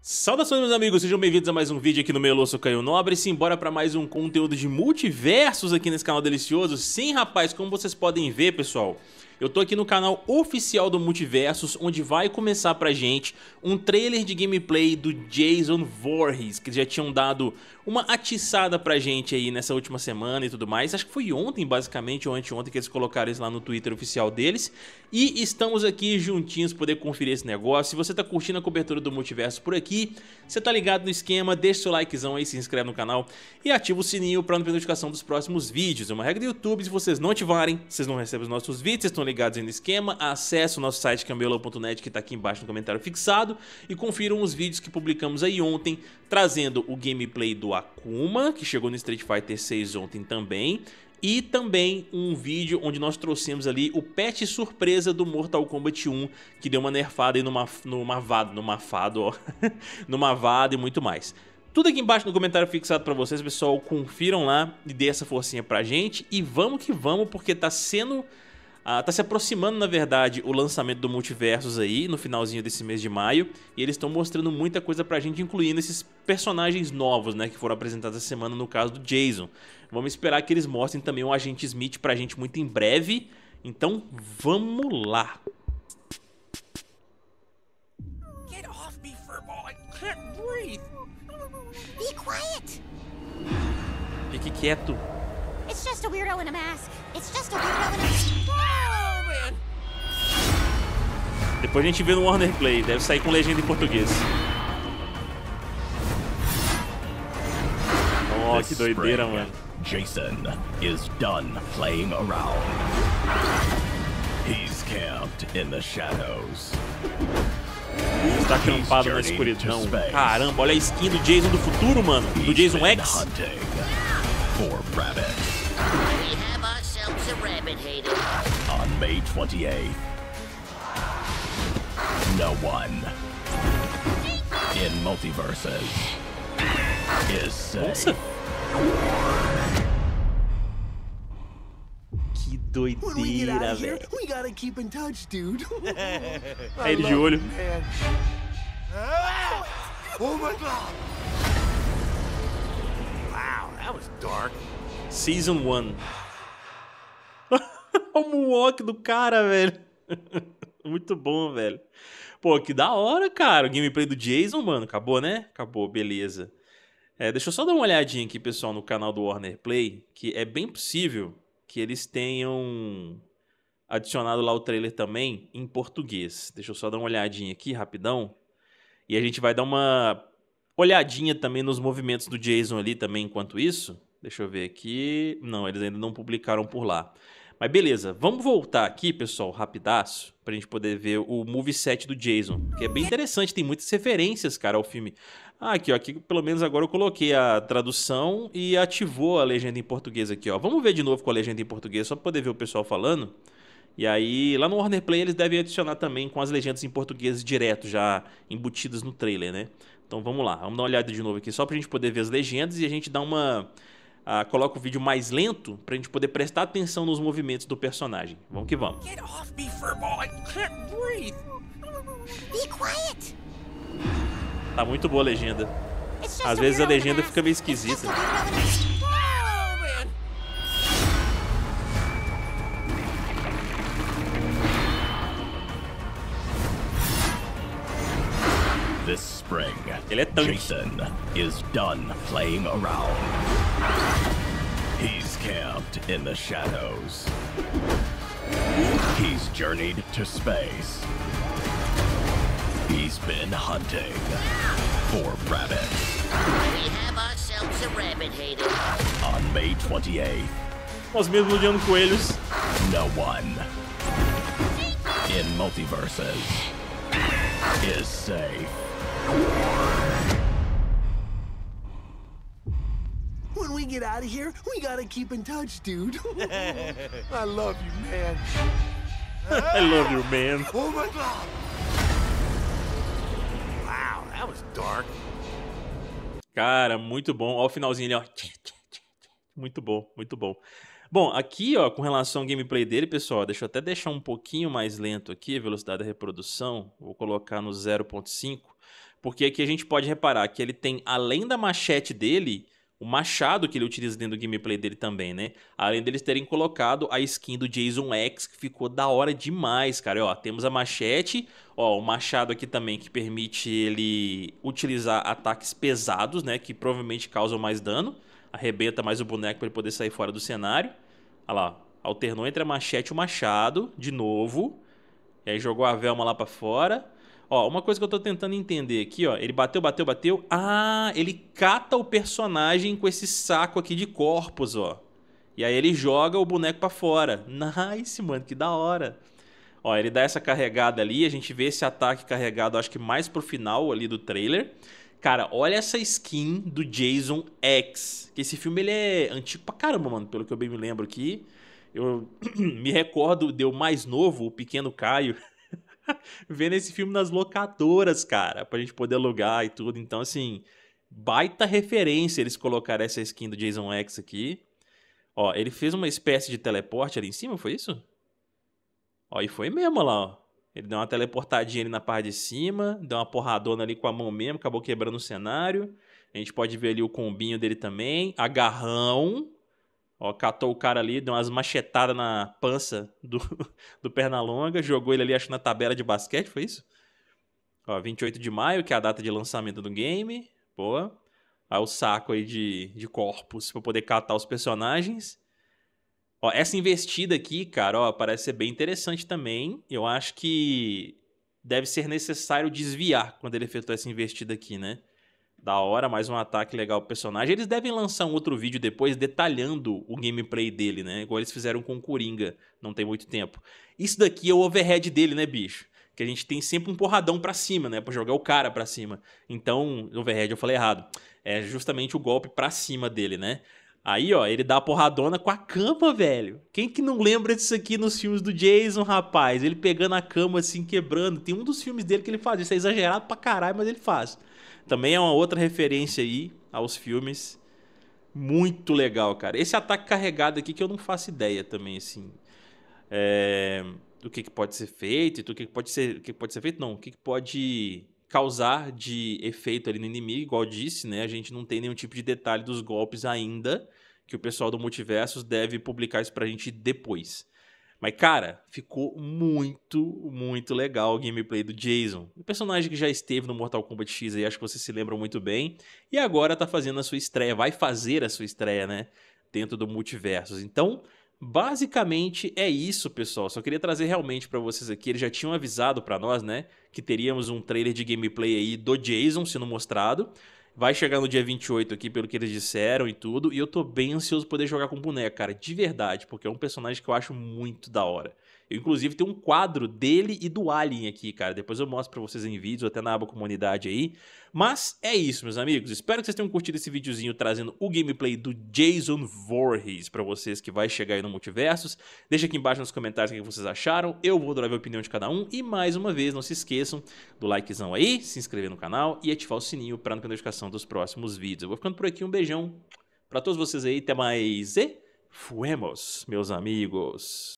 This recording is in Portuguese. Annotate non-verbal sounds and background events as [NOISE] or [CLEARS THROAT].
Saudações meus amigos, sejam bem-vindos a mais um vídeo aqui no Meloso Caio Nobre Simbora para mais um conteúdo de multiversos aqui nesse canal delicioso. Sim rapaz, como vocês podem ver pessoal eu tô aqui no canal oficial do Multiversos, onde vai começar pra gente um trailer de gameplay do Jason Voorhees, que já tinham dado uma atiçada pra gente aí nessa última semana e tudo mais. Acho que foi ontem, basicamente, ou anteontem, que eles colocaram isso lá no Twitter oficial deles. E estamos aqui juntinhos pra poder conferir esse negócio. Se você tá curtindo a cobertura do Multiverso por aqui, você tá ligado no esquema, deixa seu likezão aí, se inscreve no canal e ativa o sininho pra não perder notificação dos próximos vídeos. É uma regra do YouTube, se vocês não ativarem, vocês não recebem os nossos vídeos, vocês estão ligados aí no esquema, acesse o nosso site camelo.net que está aqui embaixo no comentário fixado e confiram os vídeos que publicamos aí ontem, trazendo o gameplay do Akuma, que chegou no Street Fighter 6 ontem também, e também um vídeo onde nós trouxemos ali o patch surpresa do Mortal Kombat 1, que deu uma nerfada aí numa, numa vado, numa fado, ó, [LAUGHS] numa vada e muito mais. Tudo aqui embaixo no comentário fixado pra vocês, pessoal, confiram lá e dê essa forcinha pra gente e vamos que vamos, porque tá sendo ah, tá se aproximando, na verdade, o lançamento do Multiversos aí, no finalzinho desse mês de maio, e eles estão mostrando muita coisa pra gente, incluindo esses personagens novos, né, que foram apresentados essa semana no caso do Jason. Vamos esperar que eles mostrem também o Agente Smith pra gente muito em breve, então vamos lá! Get off me, furball! I can't breathe! Be quiet! Fique quieto! It's just a weirdo in a mask. It's just a weirdo in a mask. Depois a gente vê no Warner Play, deve sair com legenda em português. Oh, que doideira, mano. Jason is done playing around. He's camped in the shadows. Está acampado na escuridão. Caramba, olha a skin do Jason do futuro, mano. Do Jason X. For rabbit. Rabbit hated. On May 28th, no one in multiverses is safe. Que doideira, velho. We gotta keep in touch, dude. [LAUGHS] Aí ele de olho. Oh my god. Wow, that was dark. Season 1. [LAUGHS] o moonwalk do cara, velho. [LAUGHS] Muito bom, velho. Pô, que da hora, cara. O gameplay do Jason, mano. Acabou, né? Acabou, beleza. É, deixa eu só dar uma olhadinha aqui, pessoal, no canal do Warner Play, que é bem possível que eles tenham adicionado lá o trailer também em português. Deixa eu só dar uma olhadinha aqui, rapidão. E a gente vai dar uma olhadinha também nos movimentos do Jason ali também enquanto isso. Deixa eu ver aqui. Não, eles ainda não publicaram por lá. Mas beleza, vamos voltar aqui, pessoal, rapidaço, pra gente poder ver o moveset do Jason, que é bem interessante, tem muitas referências, cara, ao filme. Ah, aqui, ó, aqui pelo menos agora eu coloquei a tradução e ativou a legenda em português aqui, ó. Vamos ver de novo com a legenda em português, só pra poder ver o pessoal falando. E aí, lá no Warner Play eles devem adicionar também com as legendas em português direto, já embutidas no trailer, né? Então vamos lá, vamos dar uma olhada de novo aqui, só pra gente poder ver as legendas e a gente dar uma uh, coloca o vídeo mais lento pra gente poder prestar atenção nos movimentos do personagem. Vamos que vamos. Get off me, furball. I can't breathe. Be quiet. Tá muito boa a legenda. Às vezes a legenda fica meio esquisita. This spring, Ele é tanque. Jason is done playing around. He's camped in the shadows. He's journeyed to space. He's been hunting for rabbits. We have ourselves a rabbit hater. On May 28th. Nós mesmos odiando coelhos. No one in multiverses is safe. When we get out of here, we gotta keep in touch, dude. [LAUGHS] I love you, man. I love you, man. [LAUGHS] Oh my god. Wow, that was dark. Cara, muito bom. Olha o finalzinho ali, ó. Muito bom, muito bom. Bom, aqui, ó, com relação ao gameplay dele, pessoal, deixa eu até deixar um pouquinho mais lento aqui a velocidade da reprodução. Vou colocar no 0.5 Porque aqui a gente pode reparar que ele tem, além da machete dele, o machado que ele utiliza dentro do gameplay dele também, né? Além deles terem colocado a skin do Jason X, que ficou da hora demais, cara. E, ó, temos a machete, ó, o machado aqui também que permite ele utilizar ataques pesados, né? Que provavelmente causam mais dano. Arrebenta mais o boneco para ele poder sair fora do cenário. Olha lá, alternou entre a machete e o machado, de novo. E aí jogou a Velma lá para fora. Ó, uma coisa que eu tô tentando entender aqui, ó. Ele bateu, bateu, bateu. Ah, ele cata o personagem com esse saco aqui de corpos, ó. E aí ele joga o boneco para fora. Nice, mano, que da hora. Ó, ele dá essa carregada ali, a gente vê esse ataque carregado, acho que mais pro final ali do trailer. Cara, olha essa skin do Jason X. Que esse filme ele é antigo pra caramba, mano, pelo que eu bem me lembro aqui. Eu [CLEARS THROAT] me recordo de eu mais novo, o pequeno Caio. [LAUGHS] [LAUGHS] vendo esse filme nas locadoras, cara, pra gente poder alugar e tudo. Então, assim, baita referência eles colocaram essa skin do Jason X aqui. Ó, ele fez uma espécie de teleporte ali em cima, foi isso? Ó, e foi mesmo lá, ó. Ele deu uma teleportadinha ali na parte de cima, deu uma porradona ali com a mão mesmo, acabou quebrando o cenário. A gente pode ver ali o combinho dele também. Agarrão, Ó, catou o cara ali, deu umas machetadas na pança do, [LAUGHS] do Pernalonga, jogou ele ali, acho na tabela de basquete, foi isso? Ó, 28 de maio, que é a data de lançamento do game. Boa. Aí o saco aí de, de corpos para poder catar os personagens. Ó, essa investida aqui, cara, ó, parece ser bem interessante também. Eu acho que deve ser necessário desviar quando ele efetuar essa investida aqui, né? Da hora, mais um ataque legal pro personagem. Eles devem lançar um outro vídeo depois detalhando o gameplay dele, né? Igual eles fizeram com o Coringa, não tem muito tempo. Isso daqui é o overhead dele, né, bicho? Que a gente tem sempre um porradão pra cima, né? Pra jogar o cara pra cima. Então, overhead eu falei errado. É justamente o golpe pra cima dele, né? Aí, ó, ele dá a porradona com a cama, velho. Quem que não lembra disso aqui nos filmes do Jason, rapaz? Ele pegando a cama assim, quebrando. Tem um dos filmes dele que ele faz. Isso é exagerado pra caralho, mas ele faz. Também é uma outra referência aí aos filmes. Muito legal, cara. Esse ataque carregado aqui que eu não faço ideia também, assim. É, do que, que pode ser feito, do que, que pode ser. O que pode ser feito, não. O que, que pode causar de efeito ali no inimigo, igual disse, né? A gente não tem nenhum tipo de detalhe dos golpes ainda, que o pessoal do Multiversos deve publicar isso pra gente depois. Mas, cara, ficou muito, muito legal o gameplay do Jason. Um personagem que já esteve no Mortal Kombat X aí, acho que vocês se lembram muito bem. E agora tá fazendo a sua estreia, vai fazer a sua estreia, né? Dentro do Multiversos. Então, basicamente é isso, pessoal. Só queria trazer realmente para vocês aqui. Eles já tinham avisado para nós, né? Que teríamos um trailer de gameplay aí do Jason sendo mostrado. Vai chegar no dia 28 aqui, pelo que eles disseram e tudo. E eu tô bem ansioso poder jogar com boneco, cara. De verdade, porque é um personagem que eu acho muito da hora. Eu, inclusive, tenho um quadro dele e do Alien aqui, cara. Depois eu mostro pra vocês em vídeos, até na aba comunidade aí. Mas é isso, meus amigos. Espero que vocês tenham curtido esse videozinho trazendo o gameplay do Jason Voorhees pra vocês que vai chegar aí no Multiversos. Deixa aqui embaixo nos comentários o que vocês acharam. Eu vou adorar a opinião de cada um. E mais uma vez, não se esqueçam do likezão aí, se inscrever no canal e ativar o sininho pra não perder notificação dos próximos vídeos. Eu vou ficando por aqui. Um beijão pra todos vocês aí. Até mais e fuemos, meus amigos.